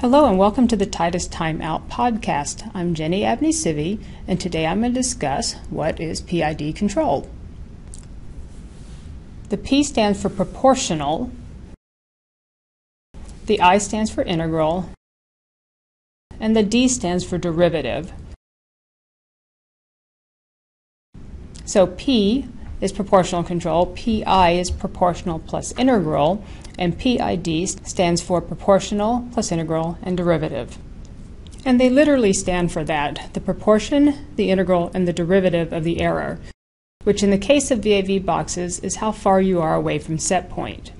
Hello and welcome to the Titus Timeout podcast. I'm Jenny Abney Civi, and today I'm going to discuss what is PID control. The P stands for proportional, the I stands for integral, and the D stands for derivative. So P is proportional control, PI is proportional plus integral, and PID stands for proportional plus integral and derivative. And they literally stand for that the proportion, the integral, and the derivative of the error, which in the case of VAV boxes is how far you are away from set point.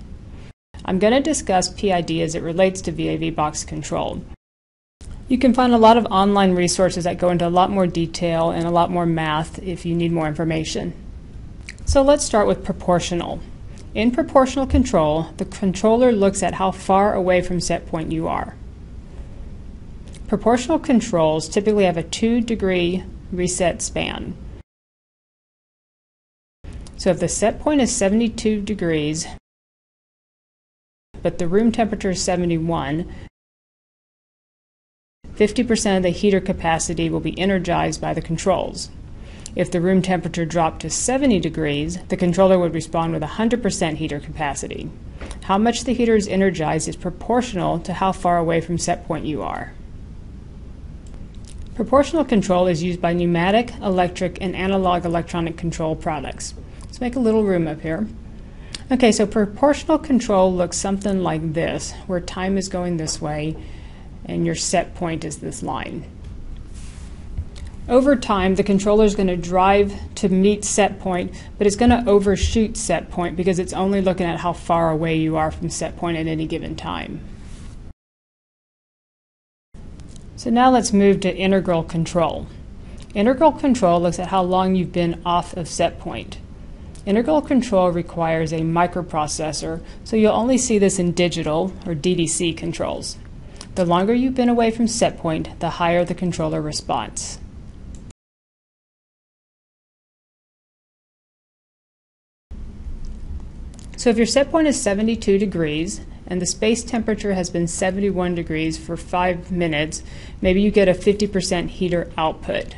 I'm going to discuss PID as it relates to VAV box control. You can find a lot of online resources that go into a lot more detail and a lot more math if you need more information. So let's start with proportional. In proportional control, the controller looks at how far away from set point you are. Proportional controls typically have a 2 degree reset span. So if the set point is 72 degrees, but the room temperature is 71, 50% of the heater capacity will be energized by the controls. If the room temperature dropped to 70 degrees, the controller would respond with 100% heater capacity. How much the heater is energized is proportional to how far away from set point you are. Proportional control is used by pneumatic, electric, and analog electronic control products. Let's make a little room up here. Okay, so proportional control looks something like this, where time is going this way and your set point is this line. Over time, the controller is going to drive to meet set point, but it's going to overshoot set point because it's only looking at how far away you are from set point at any given time. So now let's move to integral control. Integral control looks at how long you've been off of set point. Integral control requires a microprocessor, so you'll only see this in digital or DDC controls. The longer you've been away from set point, the higher the controller response. So if your set point is 72 degrees and the space temperature has been 71 degrees for 5 minutes, maybe you get a 50% heater output.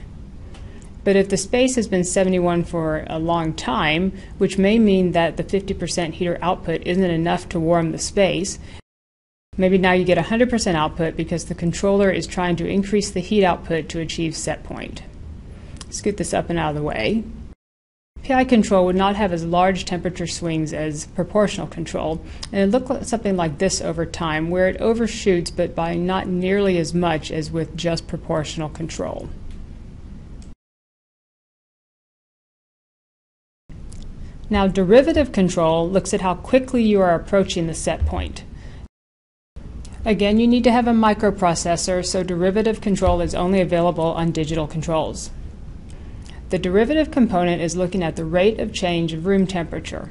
But if the space has been 71 for a long time, which may mean that the 50% heater output isn't enough to warm the space, maybe now you get 100% output because the controller is trying to increase the heat output to achieve set point. Let's get this up and out of the way. PI control would not have as large temperature swings as proportional control, and it looked something like this over time, where it overshoots but by not nearly as much as with just proportional control. Now, derivative control looks at how quickly you are approaching the set point. Again, you need to have a microprocessor, so derivative control is only available on digital controls. The derivative component is looking at the rate of change of room temperature.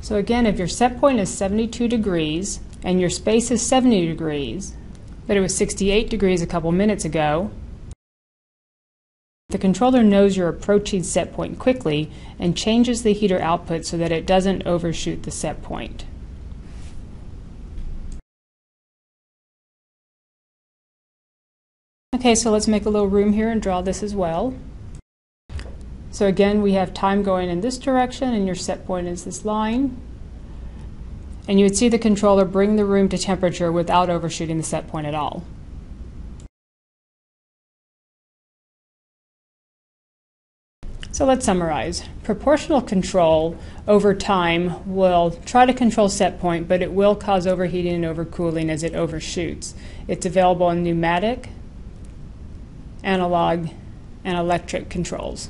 So again, if your set point is 72 degrees and your space is 70 degrees, but it was 68 degrees a couple minutes ago, the controller knows you're approaching set point quickly and changes the heater output so that it doesn't overshoot the set point. Okay, so let's make a little room here and draw this as well. So again, we have time going in this direction and your set point is this line. And you would see the controller bring the room to temperature without overshooting the set point at all. So let's summarize. Proportional control over time will try to control set point, but it will cause overheating and overcooling as it overshoots. It's available in pneumatic, analog, and electric controls.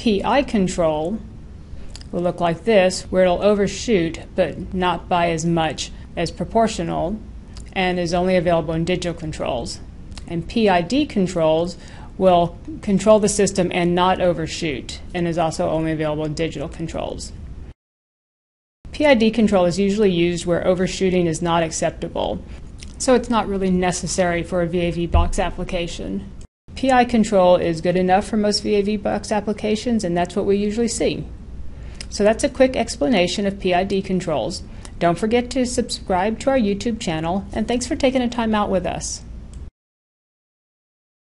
PI control will look like this, where it'll overshoot, but not by as much as proportional, and is only available in digital controls. And PID controls will control the system and not overshoot, and is also only available in digital controls. PID control is usually used where overshooting is not acceptable, so it's not really necessary for a VAV box application. PI control is good enough for most VAV box applications, and that's what we usually see. So that's a quick explanation of PID controls. Don't forget to subscribe to our YouTube channel, and thanks for taking a time out with us.